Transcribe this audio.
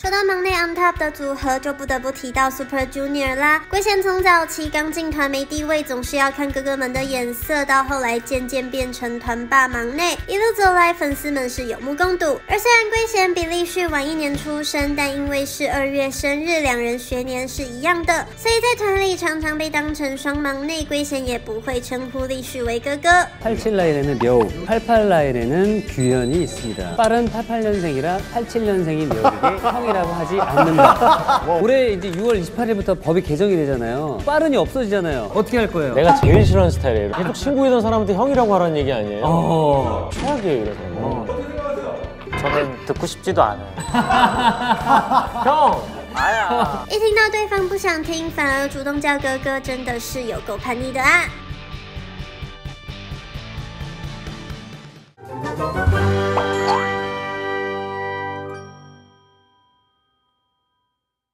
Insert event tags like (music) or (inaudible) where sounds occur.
说到忙内 on top 的组合，就不得不提到 Super Junior 啦。龟贤从早期刚进团没地位，总是要看哥哥们的眼色，到后来渐渐变成团霸忙内，一路走来，粉丝们是有目共睹。而虽然龟贤比立旭晚一年出生，但因为是二月生日，两人学年是一样的，所以在团里常常被当成双忙内。龟贤也不会称呼立旭为哥哥。팔칠라인에는묘88라인에는규현이있습니다 빠른 88년생이라 87년생인 묘에게 폭력이라고 하지 (laughs) 않는다. 뭐. 올해 이제 6월 28일부터 법이 개정이 되잖아요. 빠른이 없어지잖아요. 어떻게 할 거예요? 내가 제일 싫어하는 스타일이에요. 계속 친구이던 사람한테 형이라고 하라는 얘기 아니에요? 어. 최악이에요, 이래서. 어. 저는 듣고 싶지도 않아요. (laughs) 형! 一听到对方不想听，反而主动叫哥哥，真的是有够叛逆的啊！